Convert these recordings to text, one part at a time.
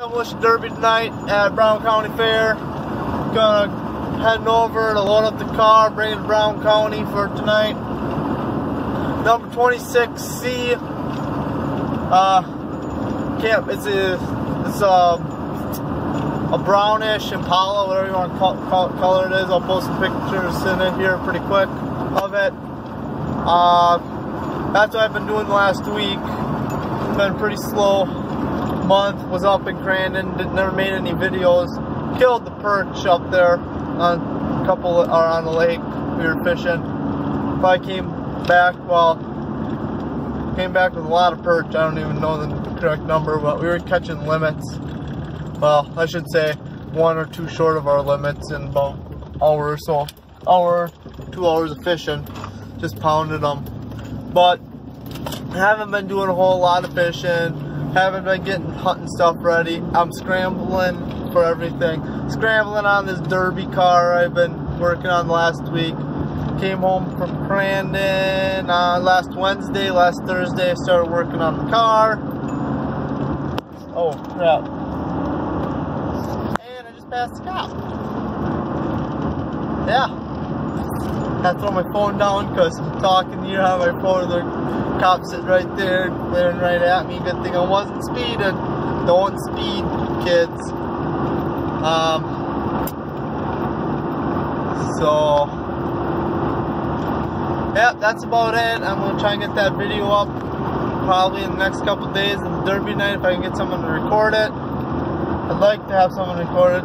Demolition Derby tonight at Brown County Fair. Gonna heading over to load up the car, bring it to Brown County for tonight. Number 26C. Uh, camp. It's a it's a a brownish Impala, whatever you want to call, call, color it is. I'll post some pictures in it here pretty quick of it. Uh, that's what I've been doing the last week. Been pretty slow month. Was up in Crandon. Did, never made any videos. Killed the perch up there on a couple are on the lake. We were fishing. If I came back, well, came back with a lot of perch. I don't even know the correct number, but we were catching limits. Well, I should say one or two short of our limits in about hour or so, hour, two hours of fishing. Just pounded them, but haven't been doing a whole lot of fishing. Haven't been getting hunting stuff ready. I'm scrambling for everything. Scrambling on this derby car I've been working on last week. Came home from Crandon uh, last Wednesday, last Thursday. I started working on the car. Oh crap! And I just passed the cop. Yeah. I throw my phone down because I'm talking here on my phone. The cop sitting right there, glaring right at me. Good thing I wasn't speeding. Don't speed, kids. Um. So. Yeah, that's about it. I'm gonna try and get that video up probably in the next couple days of Derby night if I can get someone to record it. I'd like to have someone record it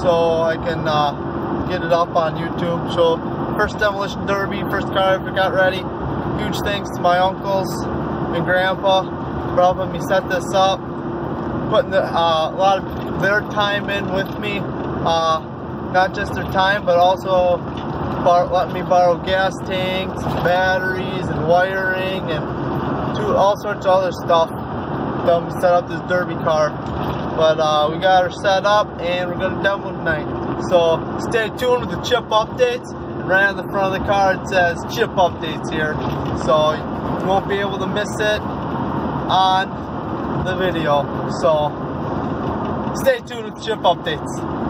so I can uh, get it up on YouTube. So first demolition derby, first car I ever got ready. Huge thanks to my uncles and grandpa for helping me set this up, putting the, uh, a lot of their time in with me. Uh, not just their time, but also letting me borrow gas tanks, and batteries, and wiring, and two, all sorts of other stuff to help me set up this derby car. But uh, we got her set up, and we're gonna demo tonight. So stay tuned with the chip updates right on the front of the car it says chip updates here so you won't be able to miss it on the video. So stay tuned with chip updates